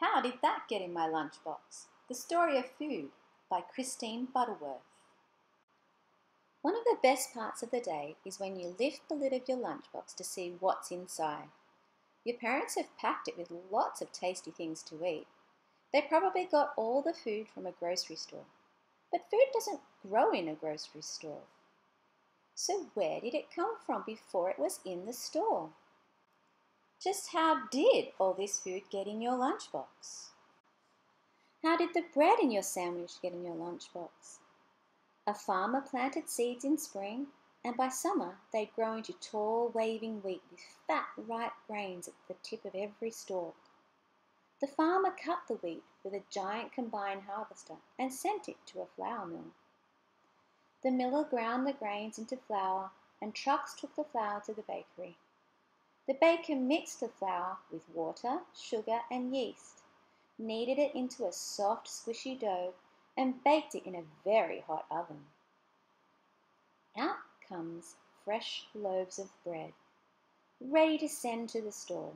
How Did That Get in My Lunchbox? The Story of Food by Christine Butterworth. One of the best parts of the day is when you lift the lid of your lunchbox to see what's inside. Your parents have packed it with lots of tasty things to eat. They probably got all the food from a grocery store. But food doesn't grow in a grocery store. So, where did it come from before it was in the store? Just how did all this food get in your lunchbox? How did the bread in your sandwich get in your lunchbox? A farmer planted seeds in spring, and by summer they'd grow into tall, waving wheat with fat, ripe grains at the tip of every stalk. The farmer cut the wheat with a giant combine harvester and sent it to a flour mill. The miller ground the grains into flour, and trucks took the flour to the bakery. The baker mixed the flour with water, sugar, and yeast, kneaded it into a soft, squishy dough, and baked it in a very hot oven. Out comes fresh loaves of bread, ready to send to the store.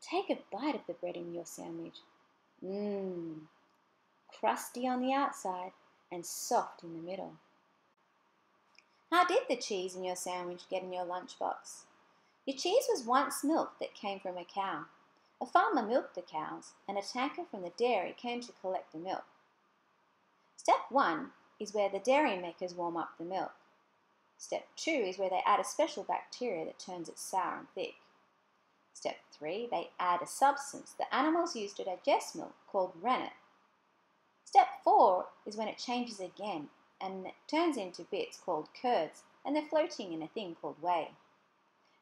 Take a bite of the bread in your sandwich. Mmm, crusty on the outside and soft in the middle. How did the cheese in your sandwich get in your lunchbox? Your cheese was once milk that came from a cow. A farmer milked the cows, and a tanker from the dairy came to collect the milk. Step one is where the dairy makers warm up the milk. Step two is where they add a special bacteria that turns it sour and thick. Step three, they add a substance that animals use to digest milk called rennet. Step four is when it changes again and it turns into bits called curds and they're floating in a thing called whey.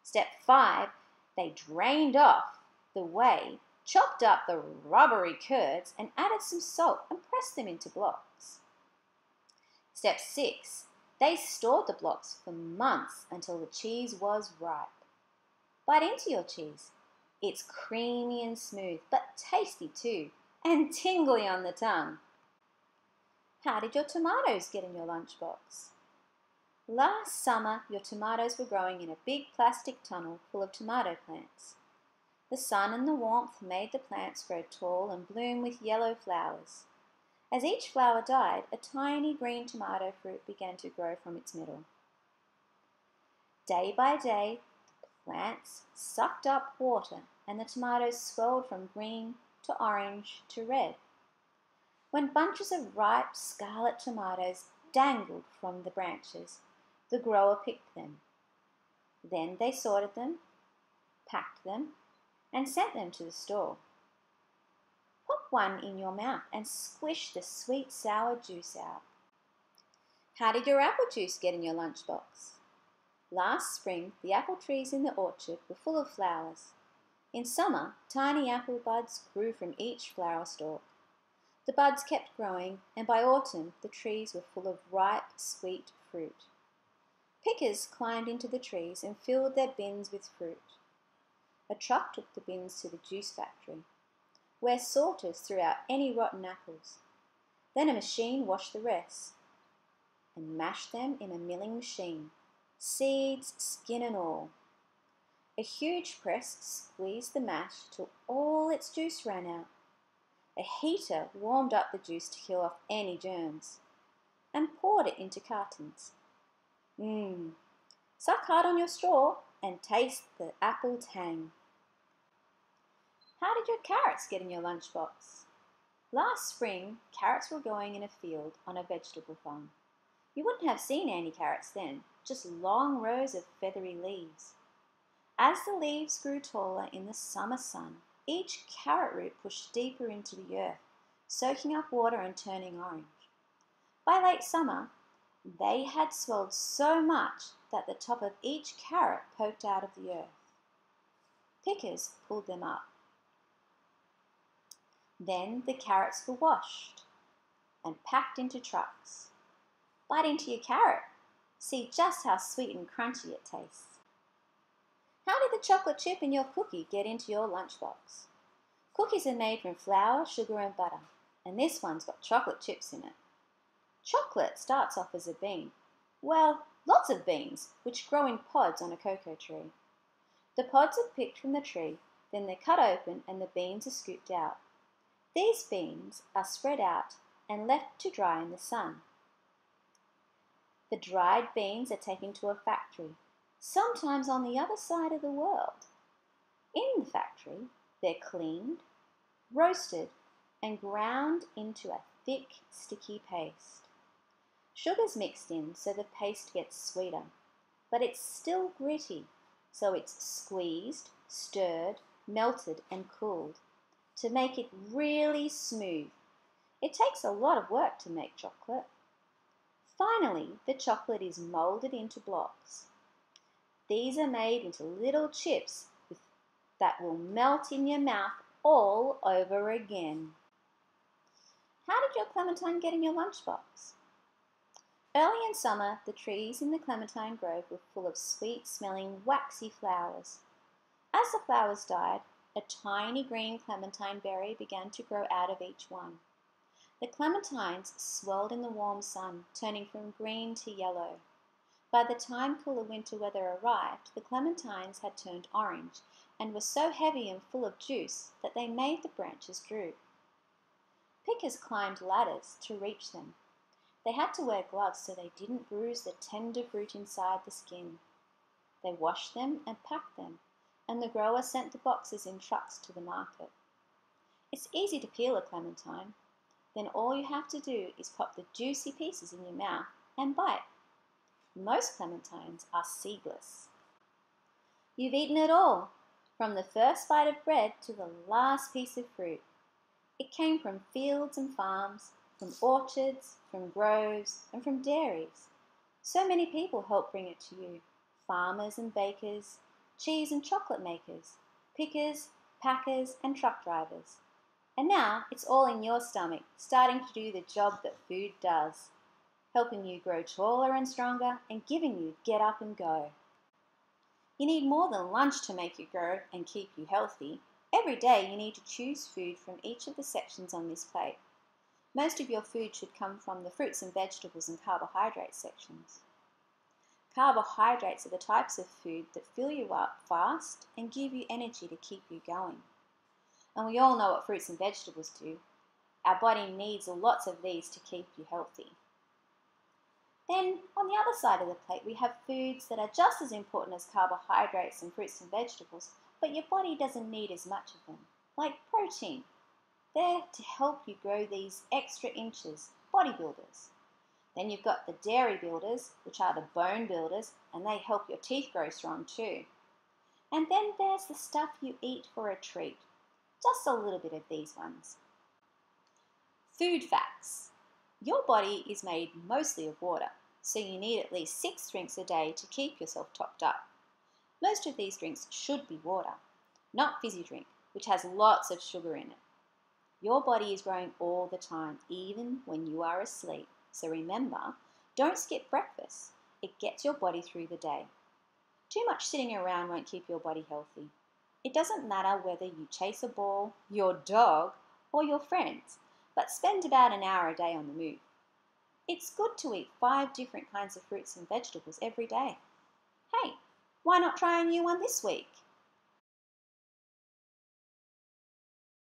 Step five, they drained off the whey, chopped up the rubbery curds, and added some salt and pressed them into blocks. Step six, they stored the blocks for months until the cheese was ripe. Bite into your cheese. It's creamy and smooth, but tasty too, and tingly on the tongue. How did your tomatoes get in your lunchbox? Last summer, your tomatoes were growing in a big plastic tunnel full of tomato plants. The sun and the warmth made the plants grow tall and bloom with yellow flowers. As each flower died, a tiny green tomato fruit began to grow from its middle. Day by day, the plants sucked up water and the tomatoes swelled from green to orange to red. When bunches of ripe scarlet tomatoes dangled from the branches, the grower picked them. Then they sorted them, packed them, and sent them to the store. Pop one in your mouth and squish the sweet sour juice out. How did your apple juice get in your lunchbox? Last spring, the apple trees in the orchard were full of flowers. In summer, tiny apple buds grew from each flower stalk. The buds kept growing, and by autumn, the trees were full of ripe, sweet fruit. Pickers climbed into the trees and filled their bins with fruit. A truck took the bins to the juice factory, where sorters threw out any rotten apples. Then a machine washed the rest and mashed them in a milling machine, seeds, skin, and all. A huge press squeezed the mash till all its juice ran out. A heater warmed up the juice to kill off any germs and poured it into cartons. Mmm. Suck hard on your straw and taste the apple tang. How did your carrots get in your lunchbox? Last spring, carrots were growing in a field on a vegetable farm. You wouldn't have seen any carrots then, just long rows of feathery leaves. As the leaves grew taller in the summer sun, each carrot root pushed deeper into the earth, soaking up water and turning orange. By late summer, they had swelled so much that the top of each carrot poked out of the earth. Pickers pulled them up. Then the carrots were washed and packed into trucks. Bite into your carrot. See just how sweet and crunchy it tastes. How did the chocolate chip in your cookie get into your lunchbox? Cookies are made from flour, sugar, and butter, and this one's got chocolate chips in it. Chocolate starts off as a bean. Well, lots of beans, which grow in pods on a cocoa tree. The pods are picked from the tree, then they're cut open and the beans are scooped out. These beans are spread out and left to dry in the sun. The dried beans are taken to a factory, sometimes on the other side of the world. In the factory, they're cleaned, roasted, and ground into a thick, sticky paste. Sugar's mixed in so the paste gets sweeter, but it's still gritty, so it's squeezed, stirred, melted, and cooled to make it really smooth. It takes a lot of work to make chocolate. Finally, the chocolate is molded into blocks. These are made into little chips that will melt in your mouth all over again. How did your clementine get in your lunchbox? Early in summer, the trees in the clementine grove were full of sweet smelling, waxy flowers. As the flowers died, a tiny green clementine berry began to grow out of each one. The clementines swelled in the warm sun, turning from green to yellow. By the time cooler winter weather arrived, the clementines had turned orange and were so heavy and full of juice that they made the branches droop. Pickers climbed ladders to reach them. They had to wear gloves so they didn't bruise the tender fruit inside the skin. They washed them and packed them, and the grower sent the boxes in trucks to the market. It's easy to peel a clementine. Then all you have to do is pop the juicy pieces in your mouth and bite. Most clementines are seedless. You've eaten it all, from the first bite of bread to the last piece of fruit. It came from fields and farms, from orchards, from groves, and from dairies. So many people help bring it to you farmers and bakers, cheese and chocolate makers, pickers, packers, and truck drivers. And now it's all in your stomach, starting to do the job that food does, helping you grow taller and stronger and giving you get up and go. You need more than lunch to make you grow and keep you healthy. Every day you need to choose food from each of the sections on this plate. Most of your food should come from the fruits and vegetables and carbohydrate sections. Carbohydrates are the types of food that fill you up fast and give you energy to keep you going. And we all know what fruits and vegetables do. Our body needs lots of these to keep you healthy. Then, on the other side of the plate, we have foods that are just as important as carbohydrates and fruits and vegetables, but your body doesn't need as much of them, like protein. They're to help you grow these extra inches, bodybuilders. Then you've got the dairy builders, which are the bone builders, and they help your teeth grow strong too. And then there's the stuff you eat for a treat. Just a little bit of these ones. Food facts. Your body is made mostly of water, so you need at least six drinks a day to keep yourself topped up. Most of these drinks should be water, not fizzy drink, which has lots of sugar in it. Your body is growing all the time, even when you are asleep. So remember, don't skip breakfast. It gets your body through the day. Too much sitting around won't keep your body healthy. It doesn't matter whether you chase a ball, your dog, or your friends, but spend about an hour a day on the move. It's good to eat five different kinds of fruits and vegetables every day. Hey, why not try a new one this week?